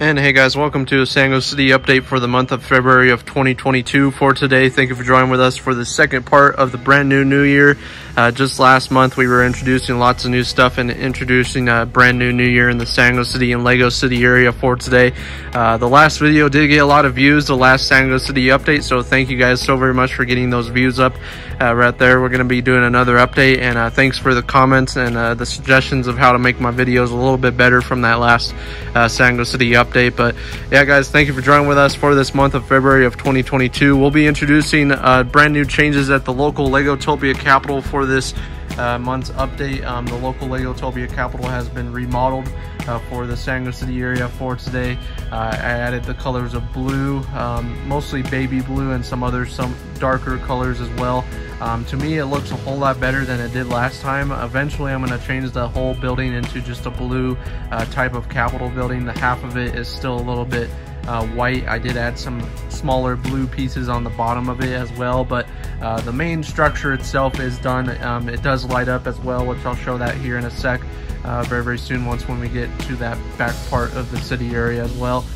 And hey guys, welcome to Sango City update for the month of February of 2022. For today, thank you for joining with us for the second part of the brand new new year. Uh, just last month, we were introducing lots of new stuff and introducing a brand new new year in the Sango City and Lego City area for today. Uh, the last video did get a lot of views, the last Sango City update, so thank you guys so very much for getting those views up uh, right there. We're going to be doing another update, and uh, thanks for the comments and uh, the suggestions of how to make my videos a little bit better from that last uh, Sango City update. But yeah, guys, thank you for joining with us for this month of February of 2022. We'll be introducing brand new changes at the local Legotopia Capital for this uh, month's update. Um, the local Legotopia Capital has been remodeled uh, for the Sango City area for today. Uh, I added the colors of blue, um, mostly baby blue and some other some darker colors as well. Um, to me, it looks a whole lot better than it did last time. Eventually, I'm going to change the whole building into just a blue uh, type of Capitol building. The half of it is still a little bit uh, white. I did add some smaller blue pieces on the bottom of it as well, but uh, the main structure itself is done. Um, it does light up as well, which I'll show that here in a sec uh, very, very soon once when we get to that back part of the city area as well.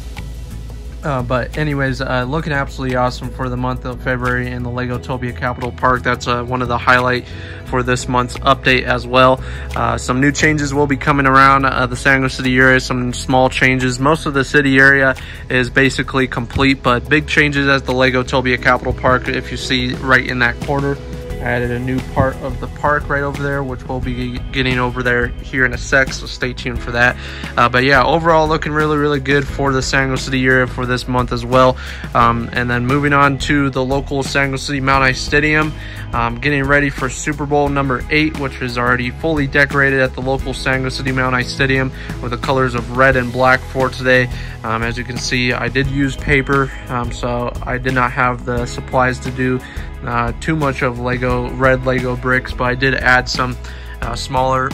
Uh, but anyways, uh, looking absolutely awesome for the month of February in the LEGO Legotopia Capital Park. That's uh, one of the highlight for this month's update as well. Uh, some new changes will be coming around uh, the Sango City area, some small changes. Most of the city area is basically complete, but big changes at the LEGO Legotopia Capital Park if you see right in that corner. Added a new part of the park right over there, which we'll be getting over there here in a sec, so stay tuned for that. Uh, but yeah, overall looking really, really good for the Sango City area for this month as well. Um, and then moving on to the local Sango City Mount Ice Stadium, um, getting ready for Super Bowl number eight, which is already fully decorated at the local Sango City Mount Ice Stadium with the colors of red and black for today. Um, as you can see, I did use paper, um, so I did not have the supplies to do too much of Lego, red Lego bricks, but I did add some uh, smaller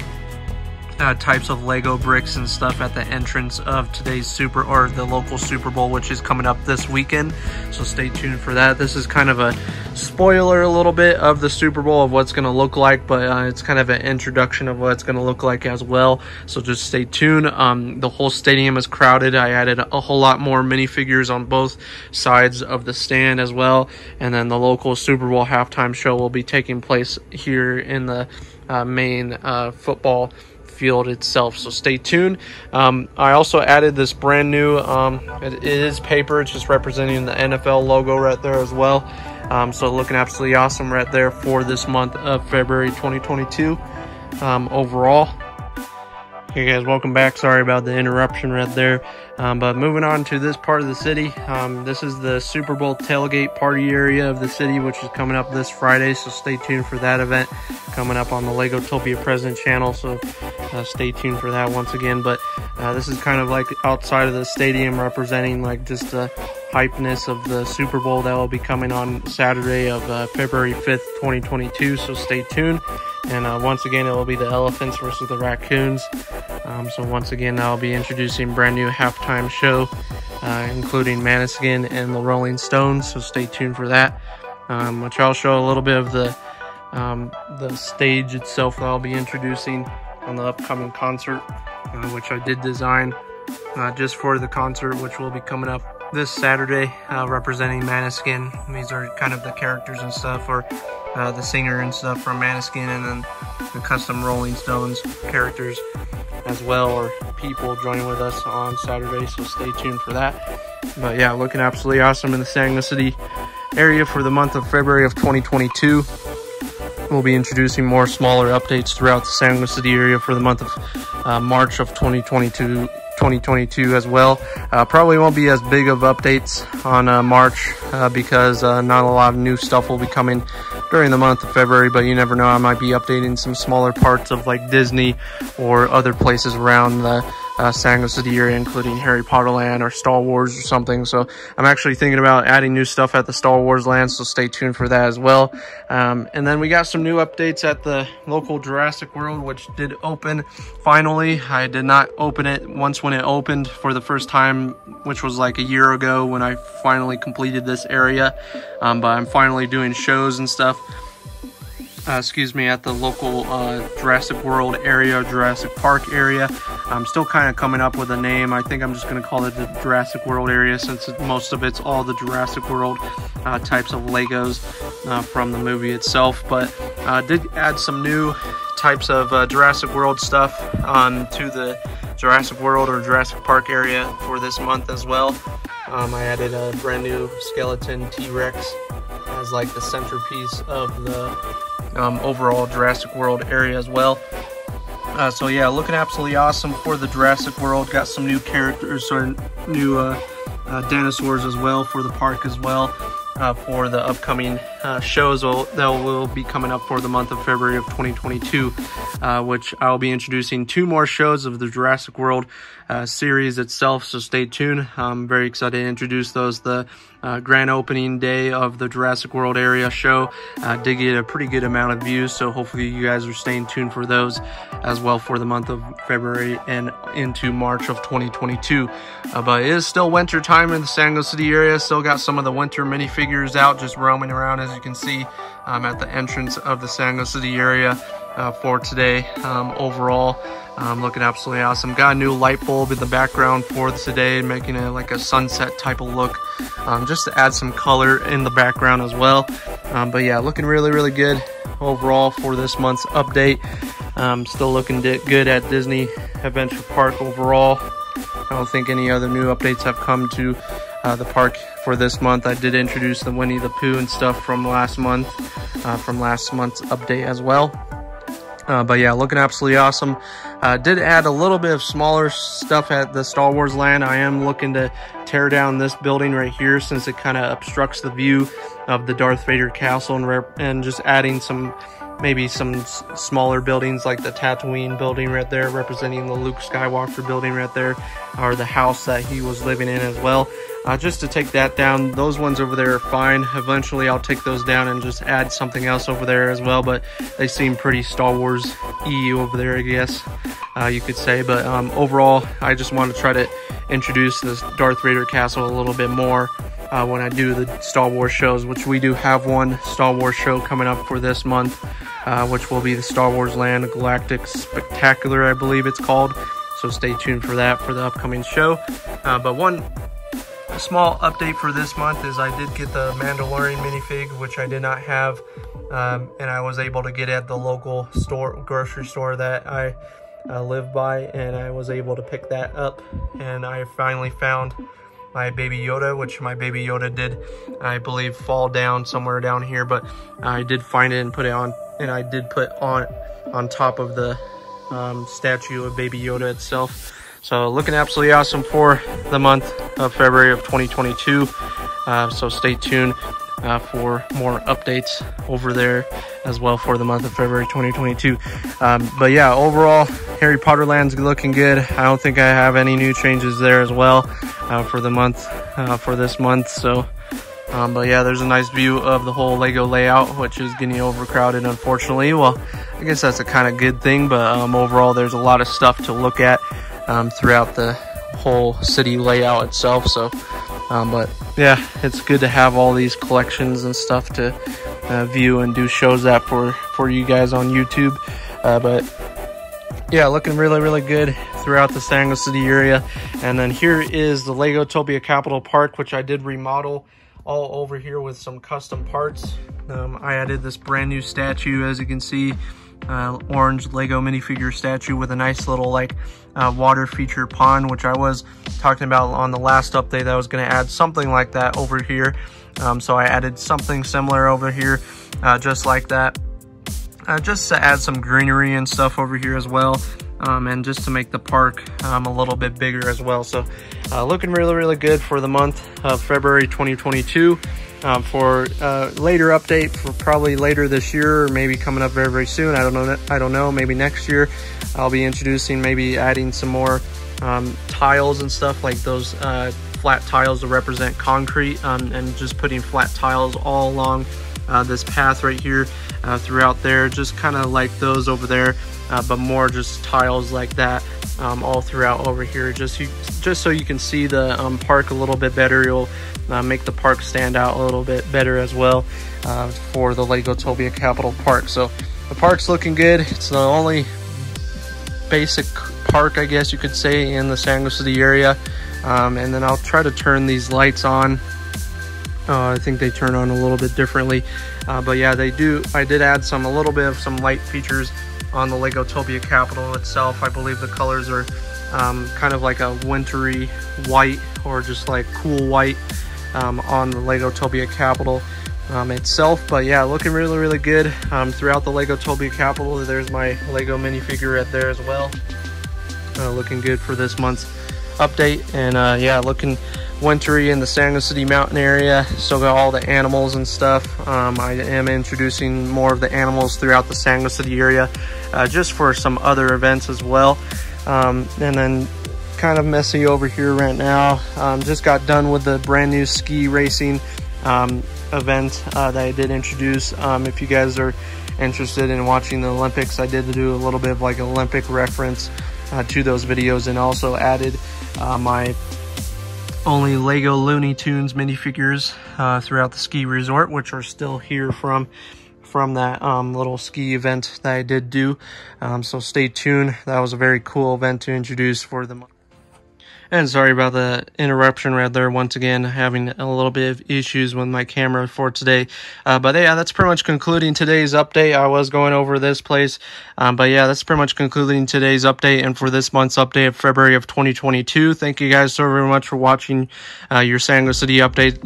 uh, types of Lego bricks and stuff at the entrance of today's Super or the local Super Bowl, which is coming up this weekend. So stay tuned for that. This is kind of a spoiler a little bit of the Super Bowl of what's going to look like, but uh, it's kind of an introduction of what it's going to look like as well. So just stay tuned. Um, the whole stadium is crowded. I added a whole lot more minifigures on both sides of the stand as well. And then the local Super Bowl halftime show will be taking place here in the uh, main uh, football field itself. So stay tuned. Um, I also added this brand new, um, it, is paper, it's just representing the NFL logo right there as well. Um, so looking absolutely awesome right there for this month of February 2022 um, overall. Hey guys, welcome back. Sorry about the interruption right there. Um, but moving on to this part of the city, um, this is the Super Bowl tailgate party area of the city, which is coming up this Friday. So stay tuned for that event coming up on the Legotopia President channel. So uh, stay tuned for that once again. But uh, this is kind of like outside of the stadium representing like just the hypeness of the Super Bowl that will be coming on Saturday of uh, February 5th, 2022. So stay tuned. And uh, once again, it will be the Elephants versus the Raccoons. Um, so once again, I'll be introducing brand new halftime show, uh, including Måneskin and the Rolling Stones. So stay tuned for that. Um, which I'll show a little bit of the um, the stage itself that I'll be introducing on the upcoming concert, uh, which I did design uh, just for the concert, which will be coming up this Saturday, uh, representing Måneskin. These are kind of the characters and stuff, or uh, the singer and stuff from Måneskin, and then the custom Rolling Stones characters as well, or people joining with us on Saturday, so stay tuned for that. But yeah, looking absolutely awesome in the Sango City area for the month of February of 2022. We'll be introducing more smaller updates throughout the Sango City area for the month of uh, March of 2022 2022 as well. Uh, probably won't be as big of updates on uh, March uh, because uh, not a lot of new stuff will be coming during the month of February, but you never know. I might be updating some smaller parts of like Disney or other places around the uh, Sango City area, including Harry Potter Land or Star Wars or something. So I'm actually thinking about adding new stuff at the Star Wars land, so stay tuned for that as well. Um, and then we got some new updates at the local Jurassic World, which did open finally. I did not open it once when it opened for the first time, which was like a year ago when I finally completed this area. Um, but I'm finally doing shows and stuff uh, excuse me, at the local uh, Jurassic World area, Jurassic Park area. I'm still kind of coming up with a name. I think I'm just going to call it the Jurassic World area since most of it's all the Jurassic World uh, types of Legos uh, from the movie itself. But uh, did add some new types of uh, Jurassic World stuff um, to the Jurassic World or Jurassic Park area for this month as well. Um, I added a brand new skeleton T-Rex as like the centerpiece of the um, overall Jurassic World area as well. Uh, so yeah, looking absolutely awesome for the Jurassic World. Got some new characters or new uh, uh, dinosaurs as well for the park as well uh, for the upcoming uh, shows that will be coming up for the month of February of 2022, uh, which I'll be introducing two more shows of the Jurassic World uh, series itself, so stay tuned. I'm very excited to introduce those. The uh, grand opening day of the Jurassic World area show uh, did get a pretty good amount of views, so hopefully you guys are staying tuned for those as well for the month of February and into March of 2022. Uh, but it is still winter time in the Sango City area, still got some of the winter minifigures out just roaming around as you can see um, at the entrance of the Sango City area uh, for today um, overall. Um, looking absolutely awesome. Got a new light bulb in the background for today, making it like a sunset type of look, um, just to add some color in the background as well. Um, but yeah, looking really, really good overall for this month's update. Um, still looking good at Disney Adventure Park overall. I don't think any other new updates have come to uh, the park for this month. I did introduce the Winnie the Pooh and stuff from last month, uh, from last month's update as well. Uh, but yeah, looking absolutely awesome. Uh, did add a little bit of smaller stuff at the Star Wars land. I am looking to tear down this building right here since it kind of obstructs the view of the Darth Vader castle and, and just adding some maybe some smaller buildings like the Tatooine building right there representing the Luke Skywalker building right there or the house that he was living in as well uh, just to take that down. Those ones over there are fine. Eventually I'll take those down and just add something else over there as well, but they seem pretty Star Wars EU over there, I guess uh, you could say. But um, overall, I just want to try to introduce this Darth Vader castle a little bit more uh, when I do the Star Wars shows, which we do have one Star Wars show coming up for this month, uh, which will be the Star Wars Land Galactic Spectacular, I believe it's called. So stay tuned for that for the upcoming show. Uh, but one small update for this month is I did get the Mandalorian minifig, which I did not have, um, and I was able to get at the local store, grocery store that I uh, live by, and I was able to pick that up, and I finally found my baby Yoda, which my baby Yoda did, I believe, fall down somewhere down here, but I did find it and put it on, and I did put on on top of the um, statue of baby Yoda itself. So looking absolutely awesome for the month of February of 2022. Uh, so stay tuned uh, for more updates over there as well for the month of February 2022. Um, but yeah, overall, Harry Potter Land's looking good. I don't think I have any new changes there as well uh, for the month, uh, for this month. So, um, but yeah, there's a nice view of the whole Lego layout, which is getting overcrowded, unfortunately. Well, I guess that's a kind of good thing, but um, overall, there's a lot of stuff to look at um, throughout the whole city layout itself. So, um, but yeah, it's good to have all these collections and stuff to uh, view and do shows that for for you guys on YouTube. Uh, but yeah, looking really really good throughout the San City area. And then here is the Legotopia Capital Park, which I did remodel all over here with some custom parts. Um, I added this brand new statue, as you can see, uh, orange Lego minifigure statue with a nice little like uh, water feature pond, which I was talking about on the last update that I was going to add something like that over here. Um, so I added something similar over here, uh, just like that. Uh, just to add some greenery and stuff over here as well. Um, and just to make the park um, a little bit bigger as well. So uh, looking really, really good for the month of February 2022 um, for uh, later update for probably later this year or maybe coming up very very soon. I don't know. I don't know. Maybe next year, I'll be introducing maybe adding some more um, tiles and stuff like those uh, flat tiles to represent concrete um, and just putting flat tiles all along uh, this path right here uh, throughout there just kind of like those over there uh, but more just tiles like that um, all throughout over here just you, just so you can see the um, park a little bit better you'll uh, make the park stand out a little bit better as well uh, for the Legotopia Capital Park. So the park's looking good. It's the only basic park, I guess you could say, in the Sango City area. Um, and then I'll try to turn these lights on. Uh, I think they turn on a little bit differently. Uh, but yeah, they do. I did add some, a little bit of some light features on the Legotopia Capital itself. I believe the colors are um, kind of like a wintry white or just like cool white um, on the Legotopia Capital um, itself. But yeah, looking really, really good um, throughout the Legotopia Capital. There's my Lego minifigure right there as well. Uh, looking good for this month's update. And uh, yeah, looking wintry in the Sango City mountain area. Still got all the animals and stuff. Um, I am introducing more of the animals throughout the Sango City area uh, just for some other events as well. Um, and then kind of messy over here right now. Um, just got done with the brand new ski racing um, event uh, that I did introduce. Um, if you guys are interested in watching the Olympics, I did do a little bit of like Olympic reference uh, to those videos and also added uh, my only Lego Looney Tunes minifigures uh, throughout the ski resort, which are still here from from that um, little ski event that I did do. Um, so stay tuned. That was a very cool event to introduce for the and sorry about the interruption right there. Once again, having a little bit of issues with my camera for today. Uh, but yeah, that's pretty much concluding today's update. I was going over this place. Um, but yeah, that's pretty much concluding today's update and for this month's update of February of 2022. Thank you guys so very much for watching uh, your Sango City update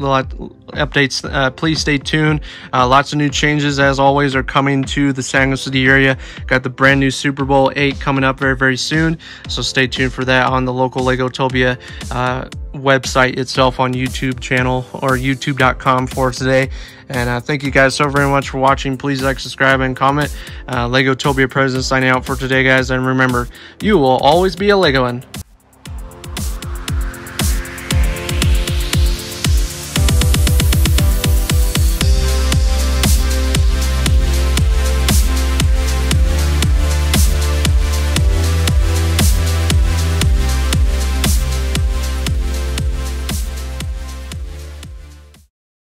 updates. Uh, please stay tuned. Uh, lots of new changes, as always, are coming to the Sango City area. Got the brand new Super Bowl 8 coming up very, very soon. So stay tuned for that on the local Legotopia uh, website itself on YouTube channel or youtube.com for today. And uh, thank you guys so very much for watching. Please like, subscribe, and comment. Uh, Legotopia President signing out for today, guys. And remember, you will always be a Legoan.